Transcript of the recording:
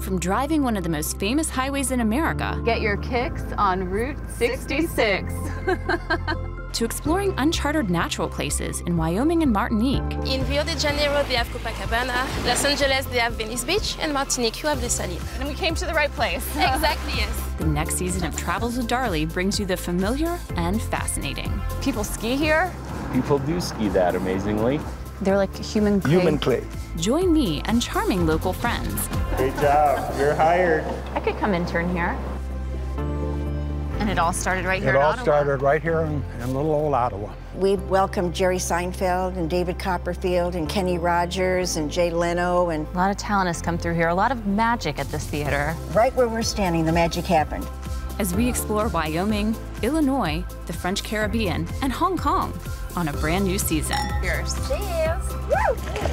From driving one of the most famous highways in America Get your kicks on Route 66. to exploring uncharted natural places in Wyoming and Martinique, In Rio de Janeiro, they have Copacabana. Los Angeles, they have Venice Beach. And Martinique, you have Les Salines. And we came to the right place. exactly, yes. the next season of Travels with Darley brings you the familiar and fascinating. People ski here. People do ski that amazingly. They're like human clay. Human clay. Join me and charming local friends Great job. You're hired. I could come intern here. And it all started right here It in all Ottawa. started right here in, in little old Ottawa. We welcomed Jerry Seinfeld and David Copperfield and Kenny Rogers and Jay Leno. And A lot of talent has come through here. A lot of magic at this theater. right where we're standing, the magic happened. as we explore Wyoming, Illinois, the French Caribbean, and Hong Kong on a brand new season. Cheers. Cheers.